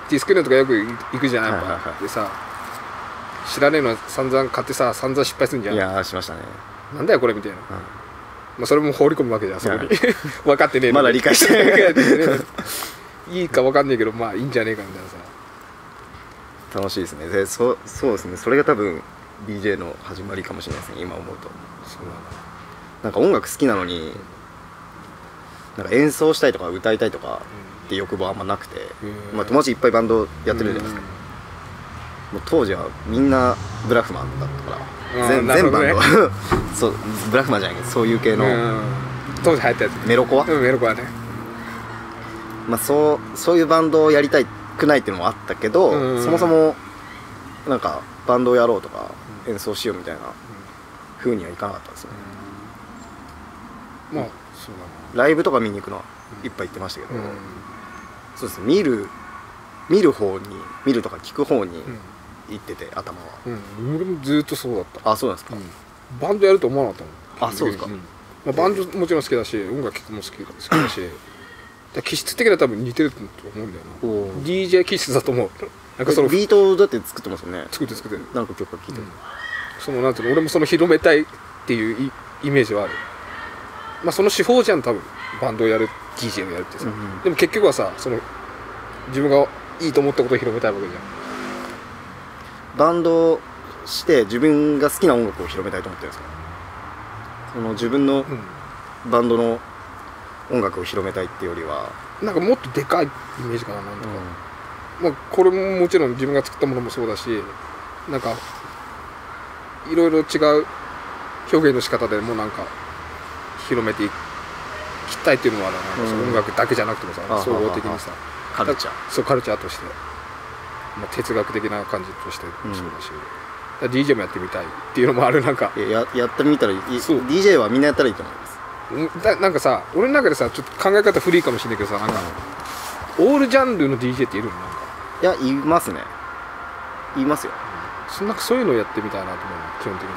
Speaker 2: ディスクリーンとかよく行くじゃないやっぱ、
Speaker 1: はいはいはい。
Speaker 2: でさ知らねえの散々買ってさ散々失敗するんじゃん。
Speaker 1: いやーしましたね、
Speaker 2: なんだよこれみたいな、まあ、それも放り込むわけじゃんそこに。
Speaker 1: はい
Speaker 2: 分かってねえ
Speaker 1: まだ理解してない。
Speaker 2: いいか分かんねえけどまあいいんじゃねえかみたいなさ。
Speaker 1: 楽しいですね。でそそうですね。それが多分 DJ の始まりかもしれないですね今思うと。
Speaker 2: そうだ
Speaker 1: なんか音楽好きなのになんか演奏したいとか歌いたいとかって欲望あんまなくて、
Speaker 2: うん
Speaker 1: まあ、友達いっぱいバンドやってるじゃないですか、もう当時はみんなブラフマンだったから、
Speaker 2: うん
Speaker 1: 全全バンド。そうブラフマンじゃないけどそういう系の。
Speaker 2: うん。当時流行ったやつ。
Speaker 1: メロコア、
Speaker 2: うんメロコはね。
Speaker 1: まあ、そうそういうバンドをやりたくないっていうのもあったけど、
Speaker 2: うん。
Speaker 1: そもそもなんかバンドをやろうとか演奏しようみたいな風にはいかなかったですね
Speaker 2: まあそうだ
Speaker 1: ライブとか見に行くのはいっぱい行ってましたけど、
Speaker 2: な
Speaker 1: そうですね。見る見る方に見るとか聞く方に
Speaker 2: うん。
Speaker 1: 行ってて頭は。
Speaker 2: うん、うん、俺もずっとそうだった。
Speaker 1: あそうなんですか、
Speaker 2: バンドやると思わなかったもん。
Speaker 1: あそうですか。
Speaker 2: ん。まあ、バンドもちろん好きだし音楽聴くのも好き好きだし。だ気質的には多分似てると思うんだよな。DJ 気質だと思う。なんかその
Speaker 1: ビートだって作ってますよね。
Speaker 2: 作って作って
Speaker 1: 何個曲か聴いてる、
Speaker 2: そのなんていうの俺もその広めたいっていうイイメージはあるまあその手法じゃん多分。バンドをやる DJ をやるってさ、
Speaker 1: うん
Speaker 2: でも結局はさその自分がいいと思ったことを広めたいわけじゃん。
Speaker 1: バンドして自分が好きな音楽を広めたいと思ってるんですか？その自分の
Speaker 2: う
Speaker 1: バンドの音楽を広めたいっていうよりは、
Speaker 2: んなんかもっとでかいイメージかななんとか、まあこれももちろん自分が作ったものもそうだしなんかいろいろ違う表現の仕方でもなんか広めていきたいっていうのはあるな、
Speaker 1: うん。
Speaker 2: 音楽だけじゃなくてもさ
Speaker 1: あ
Speaker 2: 総合的にさ。
Speaker 1: カルチャー
Speaker 2: そうカルチャー。として、まあ、哲学的な感じとしてもそうだし、だから DJ もやってみたいっていうのもある。なんか
Speaker 1: いやややってみたらいい。
Speaker 2: そう。
Speaker 1: DJ はみんなやったらいいと思います。
Speaker 2: うんだなんかさ俺の中でさちょっと考え方古いかもしれないけどさなんか、オールジャンルの DJ っているの？なんか。
Speaker 1: いや言いますね。言いますよ。
Speaker 2: そなんかそういうのをやってみたいなと思う基本的に。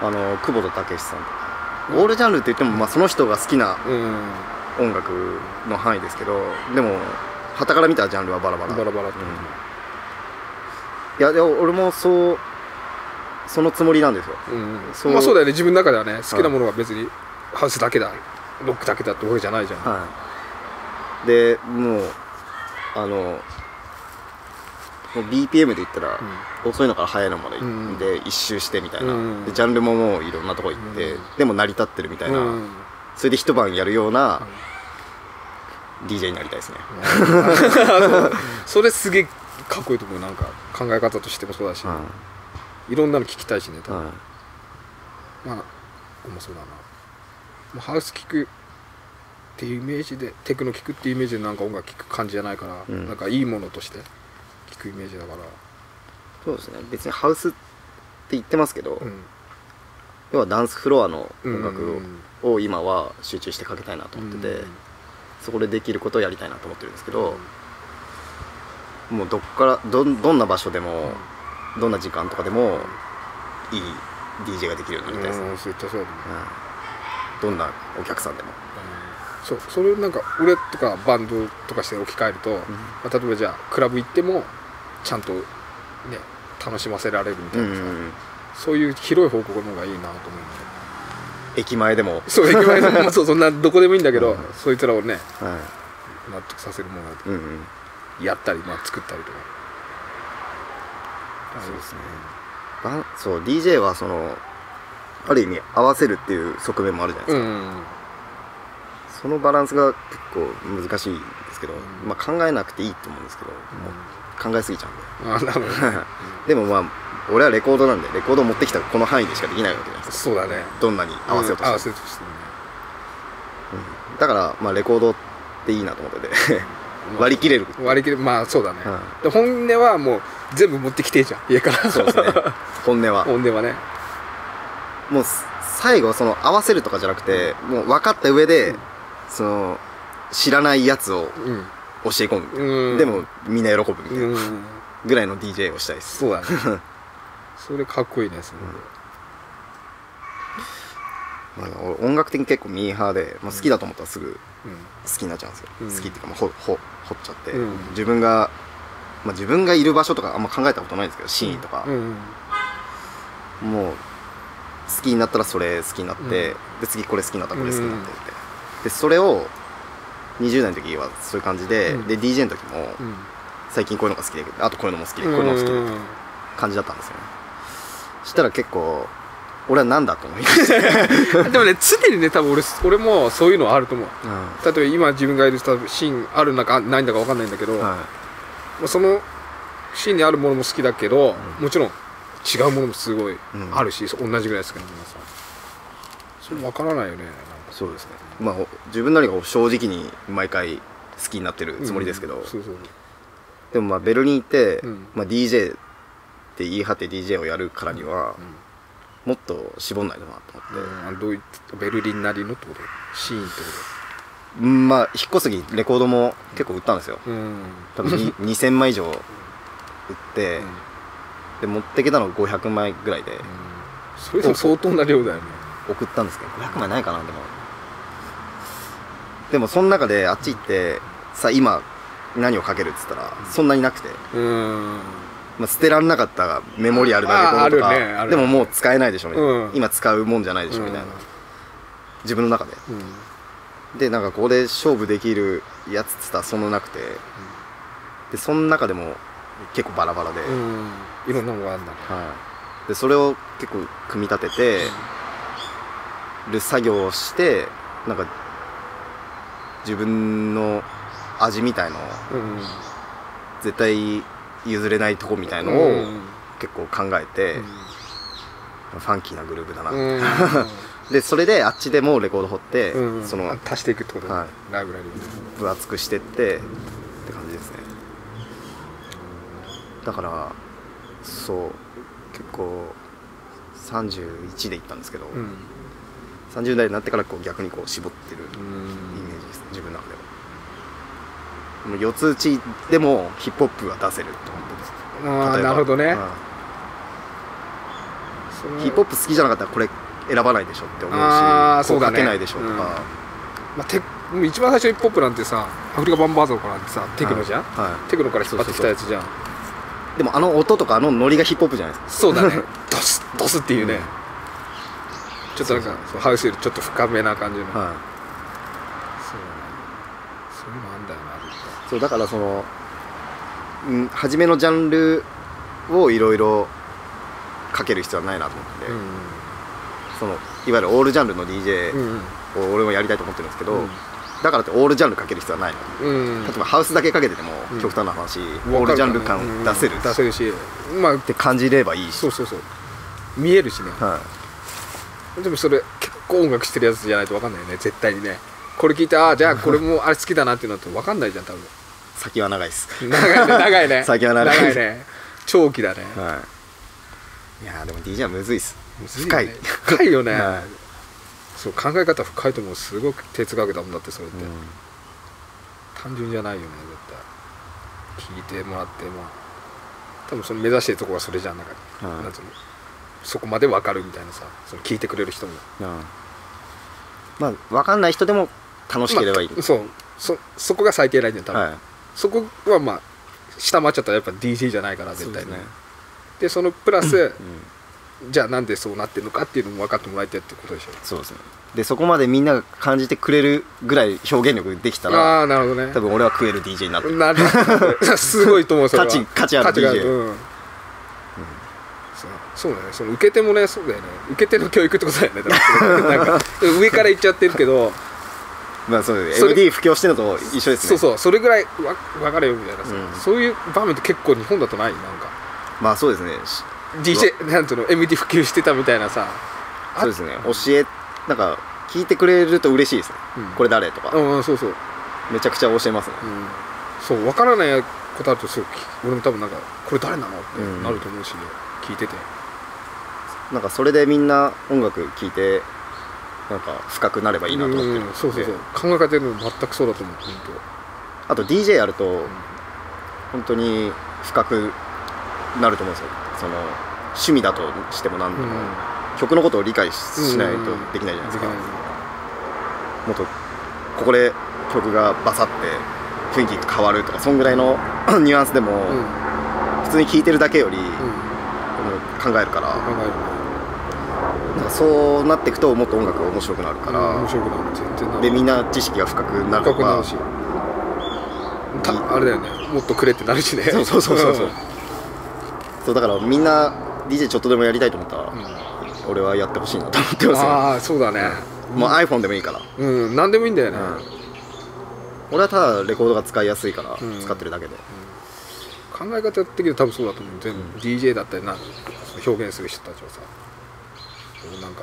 Speaker 1: あの久保田武史さんとかオールジャンルって言っても、まあ、その人が好きな
Speaker 2: うん。
Speaker 1: 音楽の範囲ですけどでも傍から見たらジャンルはバラバラ。
Speaker 2: バラバラ
Speaker 1: うん。いやでも俺もそうそのつもりなんですよ。
Speaker 2: うん。
Speaker 1: そう。
Speaker 2: まあそうだよね。自分の中ではね好きなものが別にハウスだけだロックだけだってわけじゃないじゃん、
Speaker 1: はい。でもうあのもう BPM で言ったら、遅いのから速いのまで
Speaker 2: うん
Speaker 1: で一周してみたいな、
Speaker 2: うん
Speaker 1: でジャンルももういろんなとこ行って、
Speaker 2: うん
Speaker 1: でも成り立ってるみたいな、
Speaker 2: うん
Speaker 1: それで一晩やるような DJ になりたいですね、
Speaker 2: それすげえかっこいいと思う。なんか考え方としてもそうだし、いろんなの聞きたいしね多分、
Speaker 1: はい
Speaker 2: まあ面白いだな。もうハウス聴くっていうイメージでテクノ聴くっていうイメージでなんか音楽聴く感じじゃないから、
Speaker 1: うん。
Speaker 2: なんかいいものとして。聴くイメージだから。
Speaker 1: そうですね。別にハウスって言ってますけど、
Speaker 2: うん。
Speaker 1: 要はダンスフロアの音楽
Speaker 2: うん
Speaker 1: を,、を今は集中してかけたいなと思ってて、
Speaker 2: うん
Speaker 1: そこでできることをやりたいなと思ってるんですけど、もうどっからどんどんな場所でも、どんな時間とかでもいい DJ ができるようになりたいですね、
Speaker 2: うん絶対そうだね。
Speaker 1: うん。どんなお客さんでも、
Speaker 2: そうそれをなんか俺とかバンドとかして置き換えると、まあ、例えばじゃあクラブ行ってもちゃんとね楽しませられるみたいなさ、そういう広い方向の方がいいなと思うんだよ
Speaker 1: 駅前でも、
Speaker 2: そう駅前のまあそうそんなどこでもいいんだけど、
Speaker 1: うん。
Speaker 2: そいつらをね
Speaker 1: は
Speaker 2: 納得させるものを
Speaker 1: いうんうん、
Speaker 2: やったり、まあ、作ったりとか。
Speaker 1: そうですね。そう DJ はそのある意味合わせるっていう側面もあるじゃないですか、
Speaker 2: うん
Speaker 1: そのバランスが結構難しいんですけど、
Speaker 2: うん。
Speaker 1: まあ、考えなくていいと思うんですけど、もう考えすぎちゃうんで でもまあ俺はレコードなんでレコードを持ってきたこの範囲でしかできないわけじゃないですか。
Speaker 2: そうだね。
Speaker 1: どんなに合わせようと
Speaker 2: ん合わ
Speaker 1: しても、
Speaker 2: せようとしてもね。
Speaker 1: うん。だからまあレコードっていいなと思ってて。割り切れる、
Speaker 2: 割り切れまあそうだね、
Speaker 1: う
Speaker 2: で本音はもう全部持ってきてえじゃん家から。
Speaker 1: そうですね。本音は。
Speaker 2: 本音はね。
Speaker 1: もう最後その合わせるとかじゃなくて、もう分かった上で、
Speaker 2: うん。
Speaker 1: その知らないやつを
Speaker 2: うん
Speaker 1: 教え込む、
Speaker 2: うん。
Speaker 1: でもみんな喜ぶみたいな。
Speaker 2: うん。
Speaker 1: ぐらいの DJ をしたいです、
Speaker 2: そうだね。それかっこいいねそれ。
Speaker 1: まあ俺音楽的に結構ミーハーで、まあ、好きだと思ったらすぐ
Speaker 2: うん。
Speaker 1: 好きになっちゃうんですよ、
Speaker 2: うん。
Speaker 1: 好きっていうかもうほほ掘っちゃって、
Speaker 2: うん。
Speaker 1: 自分が、まあ、自分がいる場所とかあんま考えたことないんですけどシーンとか、
Speaker 2: うん。
Speaker 1: もう好きになったらそれ好きになって、
Speaker 2: うん。
Speaker 1: で次これ好きになったらこれ好きになってって、でそれを20代の時はそういう感じで、
Speaker 2: うん。
Speaker 1: で DJ の時も
Speaker 2: うん。
Speaker 1: 最近こういうのが好きであとこういうのも好きでこういうのも好きで感じだったんですよね。したら結構俺は何だと思いました、
Speaker 2: でもね常にね多分俺俺もそういうのあると思う。
Speaker 1: う
Speaker 2: 例えば今自分がいる多分シーンあるのかないんだか分かんないんだけど、
Speaker 1: んは
Speaker 2: まあそのシーンにあるものも好きだけど、もちろん違うものもすごい
Speaker 1: うん
Speaker 2: あるし、同じぐらい好きなものがさ。それ分からないよねなんか。
Speaker 1: い、そうですねまあお自分なりが正直に毎回好きになってるつもりですけど、
Speaker 2: うんそうそう
Speaker 1: でもまあベルリン行って、
Speaker 2: うん。
Speaker 1: まあ、DJ って言い張って DJ をやるからには、もっと絞んないとなと思って、
Speaker 2: どういったベルリンなりのってこと？シーンってこ
Speaker 1: うんまあ引っ越す時レコードも結構売ったんですよ。多分に 2000枚以上売って、で持ってけたの500枚ぐらいで。
Speaker 2: それでも相当な量だよね。
Speaker 1: 送ったんですけど500枚ないかなでもでもその中であっち行ってさ今何をかけるっつったらそんなになくて、
Speaker 2: うん。
Speaker 1: まあ、捨てらんなかったメモリアルなレコードとか、
Speaker 2: ねある
Speaker 1: でももう使えないでしょみたいな、
Speaker 2: うん。
Speaker 1: 今使うもんじゃないでしょみたいな、自分の中で。
Speaker 2: うん。
Speaker 1: でなんかここで勝負できるやつっつったらそんななくて、でその中でも結構バラバラで,、
Speaker 2: うん。いろんなものがあるんだ。ね
Speaker 1: はい、でそれを結構組み立ててる作業をしてなんか自分の味みたいのを
Speaker 2: うん
Speaker 1: 絶対譲れないとこみたいのを
Speaker 2: うん。
Speaker 1: 結構考えて、ファンキーなグルーヴだな、
Speaker 2: うん。
Speaker 1: でそれであっちでもレコード掘って、
Speaker 2: うん。
Speaker 1: その
Speaker 2: 足していくってこと？ね
Speaker 1: はい。
Speaker 2: ライブラリー
Speaker 1: 分厚くしてってって感じですね。だからそう結構31で行ったんですけど、
Speaker 2: うん。
Speaker 1: 30代になってからこう逆にこう絞ってる。イ
Speaker 2: うん
Speaker 1: 自分の中では。もう四つ打ちでもヒップホップは出せると思ってます。
Speaker 2: ああなるほどね。
Speaker 1: は
Speaker 2: それはい
Speaker 1: ヒップホップ好きじゃなかったらこれ選ばないでしょって思うし
Speaker 2: あーそうだね。
Speaker 1: こ書けないでしょとか、
Speaker 2: うん。まあ、テ一番最初ヒップホップなんてさアフリカバンバーゾーからってさテクノじゃん、
Speaker 1: はい。は
Speaker 2: テクノから引っ張ってきたやつじゃん。
Speaker 1: いでもあの音とかあのノリがヒップホップじゃないですか。
Speaker 2: そうだね。ドスドスっていうね、
Speaker 1: うん。
Speaker 2: ちょっとなんかハウスよりちょっと深めな感じの、
Speaker 1: はい
Speaker 2: そうだねそういうのあんだよな絶
Speaker 1: そうだからそのうん初めのジャンルをいろいろかける必要はないなと思ってて、そのいわゆるオールジャンルの DJ
Speaker 2: うんうん。
Speaker 1: を俺もやりたいと思ってるんですけど、
Speaker 2: うん。
Speaker 1: だからってオールジャンルかける必要はないなと
Speaker 2: うん
Speaker 1: 例えばハウスだけかけてても、
Speaker 2: うん。
Speaker 1: 極端な話オールジャンル感出せる、
Speaker 2: うん出せるし。まあ
Speaker 1: って感じればいいし。
Speaker 2: そうそうそう。見えるしね。
Speaker 1: は
Speaker 2: でもそれ結構音楽してるやつじゃないと分かんないよね。絶対にね。これ聞いてああじゃあこれもあれ好きだなっていうのって分かんないじゃん多分。
Speaker 1: い、先は長いです、
Speaker 2: 長いね長いね。
Speaker 1: 先は長い。
Speaker 2: ね。長期だね。
Speaker 1: はい、いやーでも DJ はむずいっす。深い
Speaker 2: ね。深い。よね、
Speaker 1: はい。
Speaker 2: そう考え方深いと思うすごく哲学だもんだってそれって、
Speaker 1: うん。
Speaker 2: 単純じゃないよね絶対。聞いてもらってまあ多分その目指してるとこはそれじゃんなんか、
Speaker 1: はい。
Speaker 2: なんつうの。そこまで分かるみたいなさ。その聞いてくれる人も。
Speaker 1: うん。まあ分かんない人でも楽しければいい、
Speaker 2: まあそう。そそこが最低ラインだよ多分、
Speaker 1: はい
Speaker 2: そこはまあ下回っちゃったらやっぱ DJ じゃないから絶対ね。
Speaker 1: で
Speaker 2: そのプラス、
Speaker 1: うん。
Speaker 2: じゃあなんでそうなってるのかっていうのも分かってもらいたいってことでしょ。
Speaker 1: そうですね。でそこまでみんなが感じてくれるぐらい表現力できたら
Speaker 2: あなるほどね。
Speaker 1: 多分俺は食える DJ になってる。
Speaker 2: なるほど。すごいと思うそれは。
Speaker 1: 価値価値ある
Speaker 2: 価値がある。
Speaker 1: DJ
Speaker 2: うん。そう。そうだね。その受け手もね。そうだよね。受け手の教育ってことだよね。なんか上から言っちゃってるけど
Speaker 1: まあそう MD 布教してるのと一緒ですね。
Speaker 2: そうそうそれぐらいわ分かれよみたいな。さ、
Speaker 1: うん。
Speaker 2: そういう場面って結構日本だとないなんか。
Speaker 1: まあそうですね。し
Speaker 2: DJ なんていうの MD 普及してたみたいなさ。あ
Speaker 1: そうですね。教えなんか聞いてくれると嬉しいですね、
Speaker 2: うん。
Speaker 1: これ誰とか、
Speaker 2: うんうんそうそう、
Speaker 1: めちゃくちゃ教えますね、
Speaker 2: うん、そう分からないことあるとすごく俺も多分なんかこれ誰なのって
Speaker 1: うん。
Speaker 2: なると思うし、聞いてて。
Speaker 1: なんかそれでみんな音楽聴いてなんか深くなればいいなと思って。るん
Speaker 2: うん
Speaker 1: で
Speaker 2: そうそうそう。考え方でも全くそうだと思う本
Speaker 1: あと DJ やると本当に深くなると思うんですよ。その趣味だとしても何で
Speaker 2: 当
Speaker 1: も、曲のことを理解ししないとできないじゃないですか、もっとここで曲がバサって雰囲気変わるとかそんぐらいの ニュアンスでも、普通に聴いてるだけより、考えるから、
Speaker 2: 考える
Speaker 1: そうなっていくともっと音楽が面白くなるから、
Speaker 2: 面白くなる
Speaker 1: でみんな知識が深くなるから。
Speaker 2: 深くなるし、たあれだよね。もっとくれってなるしね。
Speaker 1: そうそうそうそう。そうそうだからみんな DJ ちょっとでもやりたいと思ったら、
Speaker 2: うん。
Speaker 1: 俺はやってほしいなと思ってますよ。
Speaker 2: ああそうだね。
Speaker 1: もう iPhone でもいいから、
Speaker 2: うん何でもいいんだよね、
Speaker 1: 俺はただレコードが使いやすいから
Speaker 2: うん。
Speaker 1: 使ってるだけで、
Speaker 2: 考え方的には多分そうだと思う。全部、DJ だったりな表現する人たちをさこうなんか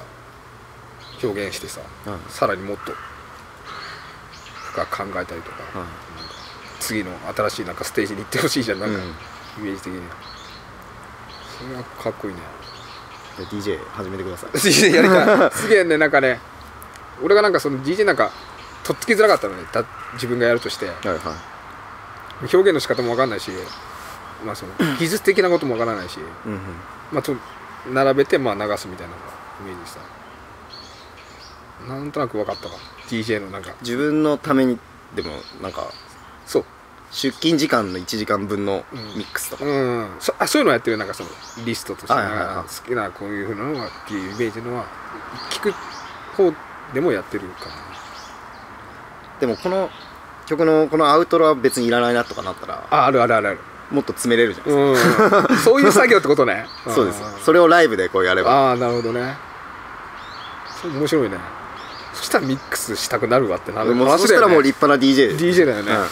Speaker 2: 表現してさ、
Speaker 1: うん。
Speaker 2: さらにもっと深く考えたりとか,、
Speaker 1: うん。
Speaker 2: なんか次の新しいなんかステージに行ってほしいじゃんなんか、
Speaker 1: うん。
Speaker 2: イメージ的に。それはかっこいいね。
Speaker 1: で DJ 始めてください。
Speaker 2: DJ やりたい。すげえねなんかね俺がなんかその DJ なんかとっつきづらかったのねだ自分がやるとして。
Speaker 1: はいはい。
Speaker 2: 表現の仕方も分かんないし、まあ、その技術的なことも分からないし、
Speaker 1: うんうん。
Speaker 2: まあ、と並べてまあ流すみたいなのがイメージしたなんとなく分かったわ。DJ のなんか。
Speaker 1: 自分のためにでもなんか
Speaker 2: そう。
Speaker 1: 出勤時間の1時間分の
Speaker 2: うん。
Speaker 1: ミックスとか、
Speaker 2: うん。そあそういうのやってるなんかそのリストとして、
Speaker 1: はいはいはい。
Speaker 2: 好きなこういうふうなのがっていうイメージのは聞く方でもやってるかな。
Speaker 1: でもこの曲のこのアウトロは別にいらないなとかなったら
Speaker 2: ああるあるあるある。
Speaker 1: もっと詰めれるじゃないです
Speaker 2: うん。そういう作業ってことね。
Speaker 1: か そうです。それをライブでこうやれば。
Speaker 2: ああなるほどね面白いね。そしたらミックスしたくなるわってなる。
Speaker 1: もうそしたらもう立派な DJ です
Speaker 2: DJ だよね、
Speaker 1: うん。
Speaker 2: なる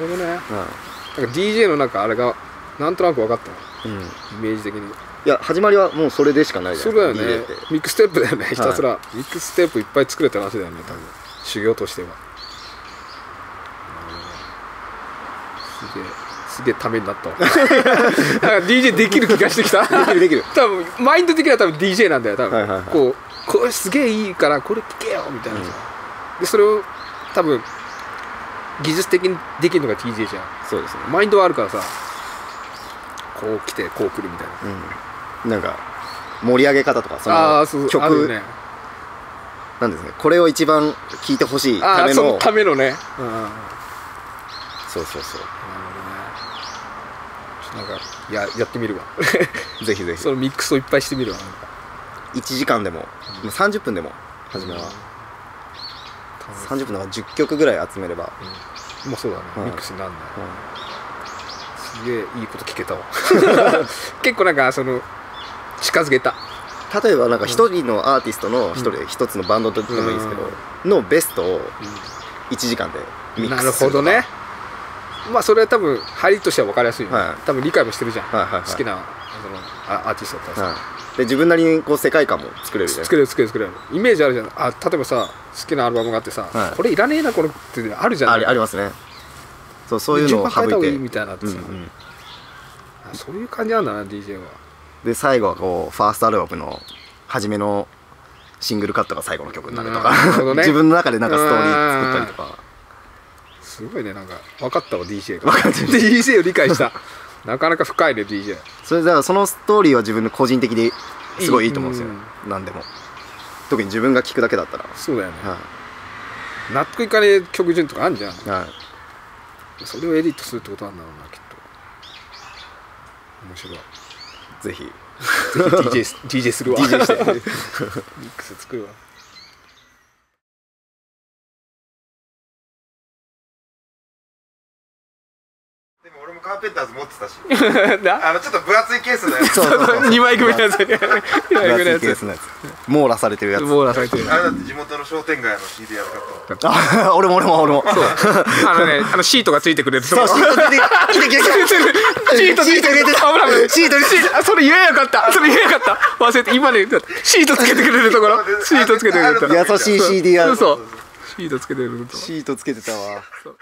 Speaker 2: ほどね。
Speaker 1: う
Speaker 2: なんか DJ のなんかあれがなんとなく分かった
Speaker 1: うん。
Speaker 2: イメージ的に。
Speaker 1: いや始まりはもうそれでしかないじゃ
Speaker 2: そうだよね。ミックステップだよね。ひたすら、ミックステップいっぱい作れた話だよね多分。修行としては。すげえすげえためになったわ。なんか DJ できる気がしてきた。
Speaker 1: できるできる。
Speaker 2: 多分マインド的には多分 DJ なんだよ多分、
Speaker 1: はいはいはい。
Speaker 2: こうこれすげえいいからこれ聴けよみたいなさ、でそれを多分技術的にできるのが DJ じゃん。
Speaker 1: そうですね。
Speaker 2: マインドはあるからさこう来てこう来るみたいな。
Speaker 1: うん。なんか盛り上げ方とかその
Speaker 2: そう
Speaker 1: 曲
Speaker 2: ね。
Speaker 1: なんですね。これを一番聴いてほしいための
Speaker 2: ためのね。うん。うんうんなる
Speaker 1: そうそうそう。
Speaker 2: ほどね。なんかややってみるわ。
Speaker 1: ぜひぜひ。
Speaker 2: そのミックスをいっぱいしてみるわ。なんか
Speaker 1: 1時間でももう30分でも初めは。30分だから10曲ぐらい集めれば、
Speaker 2: もうそうだね、
Speaker 1: はい。
Speaker 2: ミックスになるね
Speaker 1: うん
Speaker 2: すげえいいこと聞けたわ。結構なんかその近づけた。
Speaker 1: 例えばなんか一人のアーティストの一人で一つのバンドでもいいですけど、のベストを1時間でミッ
Speaker 2: なる
Speaker 1: クスするとか。
Speaker 2: ほどね。まあそれは多分入りとしては分かりやすい
Speaker 1: はい。
Speaker 2: 多分理解もしてるじゃん、
Speaker 1: はいはいはい。
Speaker 2: 好きなそのあアーティストだったらさ、
Speaker 1: はい、で自分なりにこう世界観も作れるじゃない。
Speaker 2: 作れる作れる作れる。イメージあるじゃん。あ例えばさ好きなアルバムがあってさ、
Speaker 1: はい。
Speaker 2: これいらねえなこれってあるじゃん。
Speaker 1: ありありますね。そうそういうのを省いて
Speaker 2: 順番変えた方がいいみたいなってさ、
Speaker 1: うんうん。
Speaker 2: あそういう感じなんだな DJ は。
Speaker 1: で最後はこうファーストアルバムの初めのシングルカットが最後の曲になるとか、
Speaker 2: うんなるほどね。
Speaker 1: 自分の中でなんかストーリー作ったりとか。
Speaker 2: すごいねなんか分かったわ DJ が DJ を理解したなかなか深いね DJ
Speaker 1: それだからそのストーリーは自分の個人的ですごいいいと思うんですよ、
Speaker 2: う
Speaker 1: 何でも。特に自分が聴くだけだったら、
Speaker 2: そうだよね、
Speaker 1: は
Speaker 2: 納得いかねえ曲順とかあるじゃん。
Speaker 1: いはい、
Speaker 2: それをエディットするってことなんだろうなきっと。面白い。
Speaker 1: ぜひ。
Speaker 2: DJ, DJ するわ。
Speaker 1: DJ して。
Speaker 2: ミックス作るわ
Speaker 3: カーペンターズ持ってたし。
Speaker 2: な？
Speaker 3: あのちょっと分厚いケースのやつ。
Speaker 1: そうそう。そう
Speaker 2: 2枚組のやつ2枚組のやつ
Speaker 1: スのやつ。網羅されてるやつ。
Speaker 2: 網羅されてる。
Speaker 3: あれだって地元の商店街の CD やるかと
Speaker 1: あ俺も俺も俺も。そう。
Speaker 2: あのねあのシートがついてくれる。
Speaker 1: そうシート出てきてきてきて
Speaker 2: シートついてくれてた。危ない？
Speaker 1: シート
Speaker 2: シートあそれ言えよかった。それ言えよかった。忘れて今ねシートつけてくれるところ。シートつけてくれるところ。
Speaker 1: 優しい CD や
Speaker 2: そうシートつけてる
Speaker 1: シートつけてたわ
Speaker 2: そう